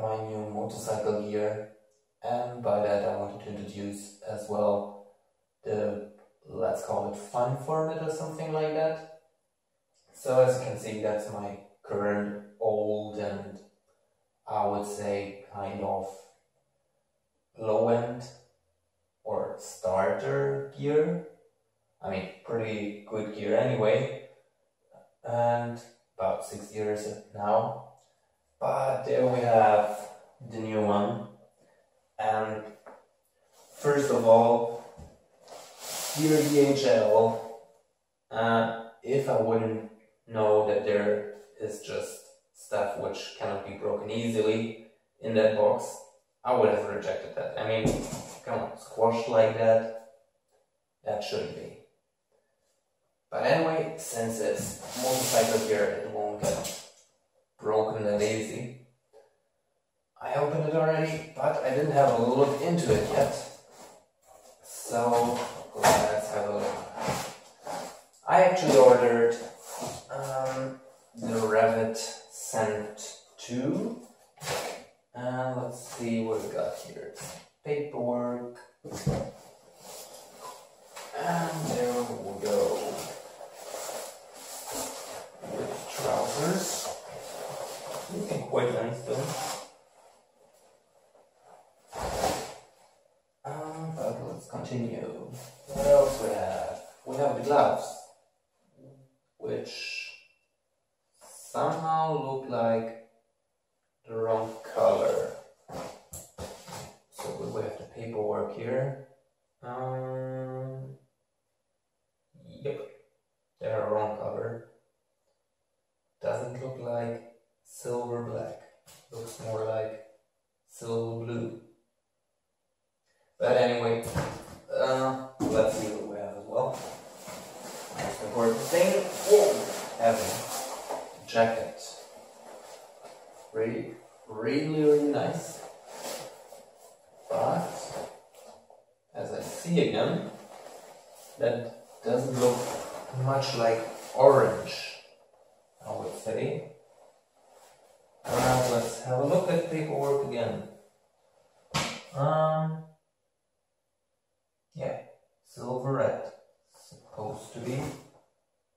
my new motorcycle gear and by that I wanted to introduce as well the let's call it fun format or something like that. So as you can see that's my current old and I would say kind of low end or starter gear. I mean pretty good gear anyway and about six years now but there we have the new one. And first of all, here DHL, uh, if I wouldn't know that there is just stuff which cannot be broken easily in that box, I would have rejected that. I mean, come on, squashed like that, that shouldn't be. But anyway, since it's motorcycle gear, it won't get broken and easy. I opened it already, but I didn't have a look into it yet. So let's have a look. I actually ordered um, the Revit Sand 2. And let's see what we got here. Paperwork. And there we go. With trousers quite nice though. Um, but let's continue. What else we have? We have the gloves, which somehow look like the wrong color. So we have the paperwork here. Um, yep, they're wrong color. Doesn't look like silver black. Looks more like silver blue. But anyway, uh, let's see what we have as well. Most important thing, oh, having jacket. Really, really, really nice. But, as I see again, that doesn't look much like orange, I would say. Alright, let's have a look at paperwork again. Um, yeah, silver red, supposed to be,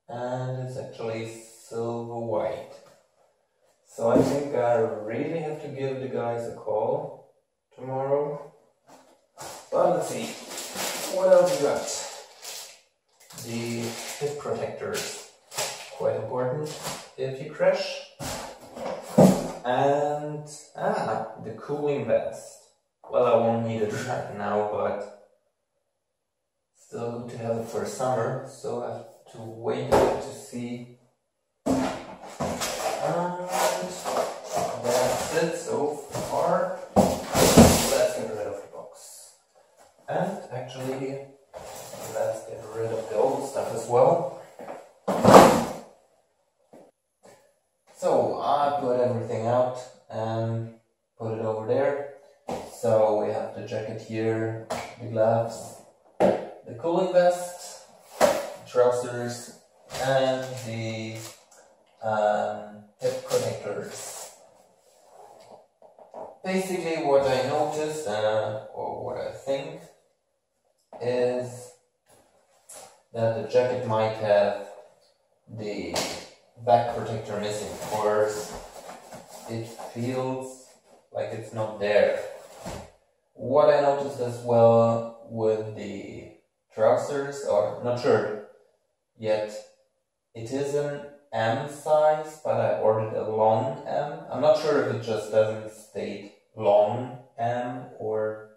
and it's actually silver white. So I think I really have to give the guys a call tomorrow. But let's see, what else we got? The hip protectors, quite important if you crash and ah, the cooling vest. Well, Right now, but still good to have it for summer. So I have to wait a bit to see. And that's it so far. Let's get rid of the box. And actually, let's get rid of the old stuff as well. So I put everything out and put it over there. So we have the jacket here, the gloves, the cooling vest, trousers, and the um, hip connectors. Basically, what I noticed uh, or what I think is that the jacket might have the back protector missing. Of course, it feels like it's not there. What I noticed as well with the trousers, or not sure yet, it is an M size, but I ordered a long M. I'm not sure if it just doesn't state long M or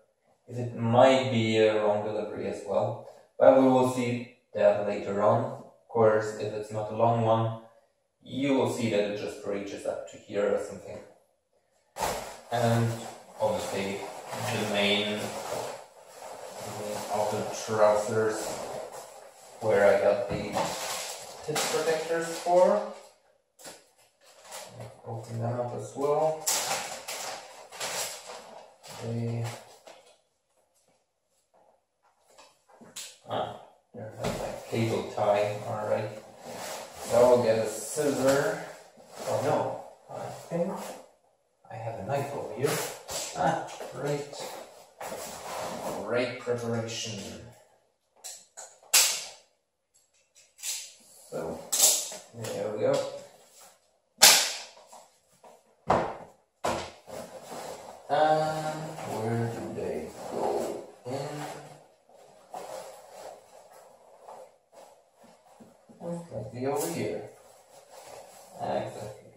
if it might be a wrong delivery as well. But we will see that later on. Of course, if it's not a long one, you will see that it just reaches up to here or something. And obviously the main of the trousers where I got the hip protectors for. Open them up as well. They ah, there's a cable tie, alright. So I'll get a scissor. Oh no, I think I have a knife over over here. Ah, great. Great preparation. So, there we go. And where do they go in? Most likely over here. Exactly.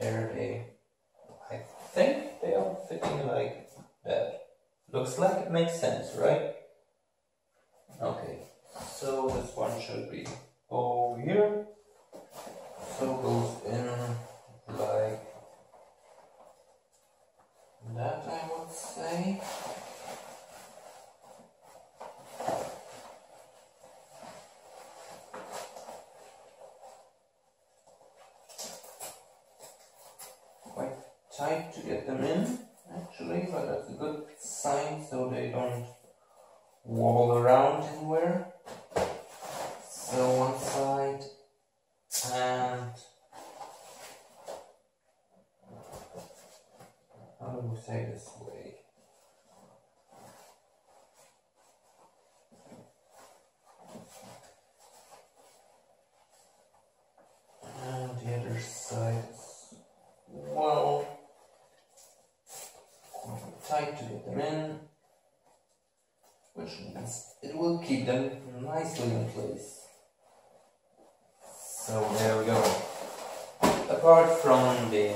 There they, I think they are fitting like that. Looks like it makes sense, right? Okay, so this one should be over here. So goes in like that, I would say. Tight to get them in, actually, but that's a good sign so they don't around anywhere. So one side and how do we say this way? And the other side is well tight to get them in, which means it will keep them nicely in place. So there we go. Apart from the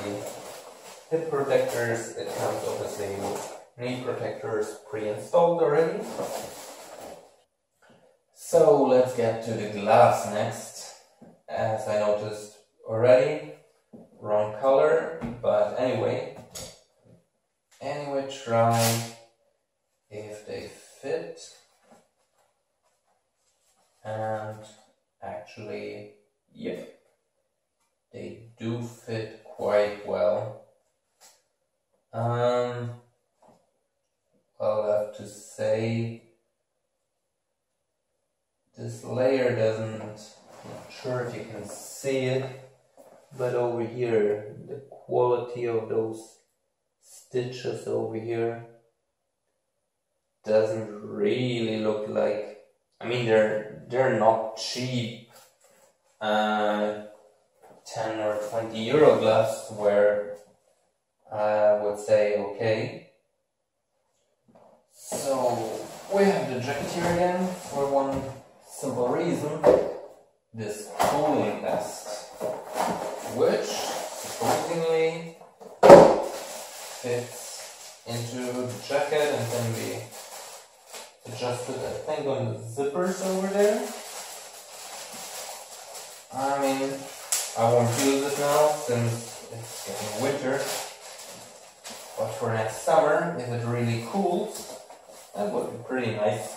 hip protectors, it comes obviously with knee protectors pre-installed already. So let's get to the gloves next. As I noticed already, wrong color, but anyway. Anyway, try actually yeah, they do fit quite well. Um, I'll have to say this layer doesn't, not sure if you can see it, but over here, the quality of those stitches over here doesn't really look like, I mean, they're, they're not cheap uh, 10 or 20 euro gloves where I would say okay. So we have the jacket here again for one simple reason. This cooling vest, which supposedly fits into the jacket and can be adjusted I think on the zippers over there. I mean, I won't use it now since it's getting winter. But for next summer, if it really cools, that would be pretty nice.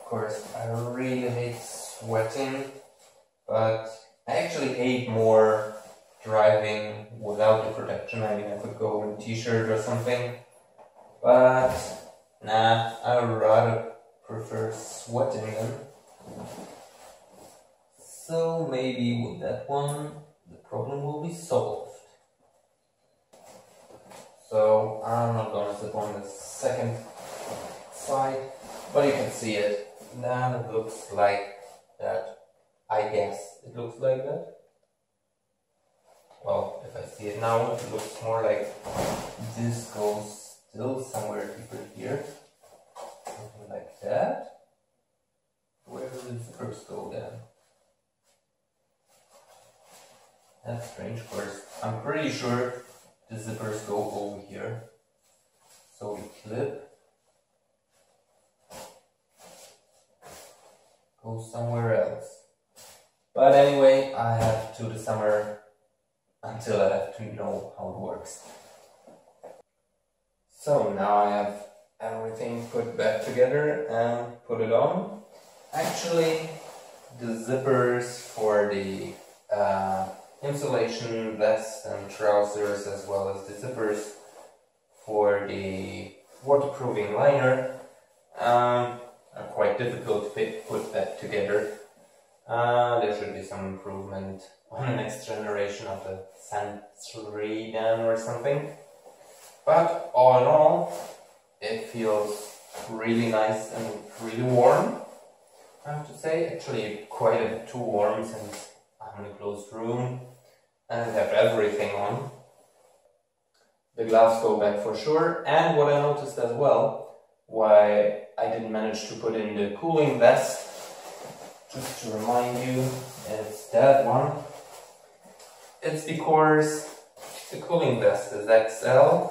Of course, I really hate sweating, but I actually hate more driving without the protection. I mean, I could go in a t-shirt or something, but nah, I rather prefer sweating them. So maybe with that one, the problem will be solved. So I'm not gonna zip on the second side, but you can see it. Now it looks like that. I guess it looks like that. Well, if I see it now, it looks more like this goes still somewhere deeper here. Something like that. Where does the first go then? That's strange, of course. I'm pretty sure the zippers go over here. So we clip. Go somewhere else. But anyway, I have to the summer until I have to know how it works. So now I have everything put back together and put it on. Actually, the zippers for the uh, insulation vest and trousers as well as the zippers for the waterproofing liner um, are quite difficult to put that together. Uh, there should be some improvement on the next generation of the then or something. But all in all, it feels really nice and really warm. I have to say, actually quite a bit too warm since I'm in a closed room and have everything on. The gloves go back for sure. And what I noticed as well, why I didn't manage to put in the cooling vest, just to remind you, it's that one. It's because the cooling vest is XL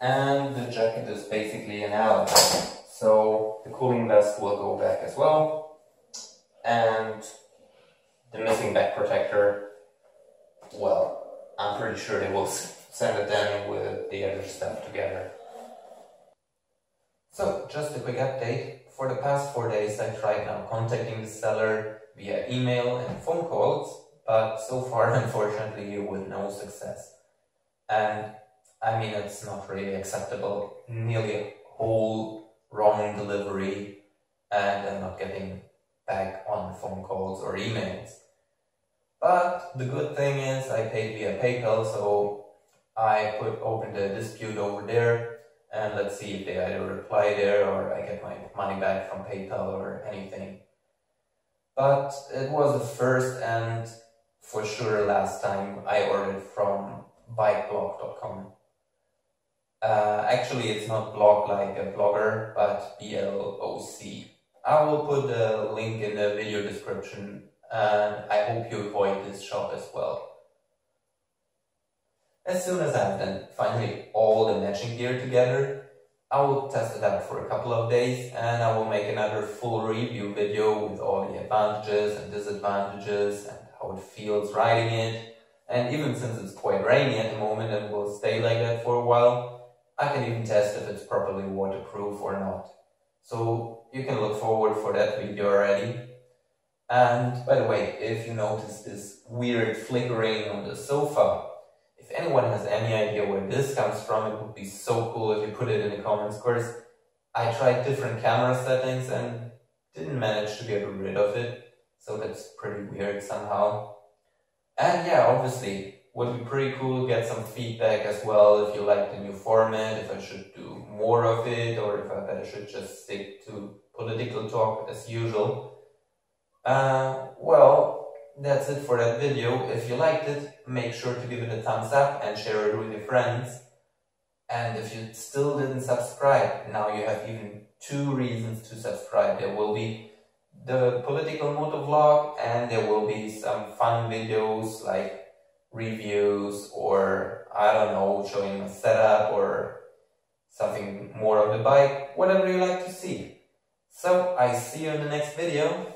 and the jacket is basically an L. So the cooling vest will go back as well. And the missing back protector, well, I'm pretty sure they will send it then with the other stuff together. So, just a quick update. For the past four days I tried now contacting the seller via email and phone calls, but so far unfortunately with no success. And I mean it's not really acceptable. Nearly a whole wrong delivery and I'm not getting back on phone calls or emails. But the good thing is I paid via PayPal, so I put open the dispute over there and let's see if they either reply there or I get my money back from PayPal or anything. But it was the first and for sure last time I ordered from bikeblog.com. Uh, actually, it's not blog like a blogger, but B-L-O-C. I will put the link in the video description and I hope you avoid this shop as well. As soon as I've done finally all the matching gear together, I will test it out for a couple of days and I will make another full review video with all the advantages and disadvantages and how it feels riding it. And even since it's quite rainy at the moment and will stay like that for a while, I can even test if it's properly waterproof or not. So you can look forward for that video already. And by the way, if you notice this weird flickering on the sofa, if anyone has any idea where this comes from, it would be so cool if you put it in the comments. Of course, I tried different camera settings and didn't manage to get rid of it, so that's pretty weird somehow. And yeah, obviously, would be pretty cool to get some feedback as well if you like the new format, if I should do more of it, or if I should just stick to political talk as usual. Uh, well, that's it for that video. If you liked it, make sure to give it a thumbs up and share it with your friends. And if you still didn't subscribe, now you have even two reasons to subscribe. There will be the political motor vlog and there will be some fun videos like reviews or I don't know, showing a setup or something more of the bike, whatever you like to see. So I see you in the next video.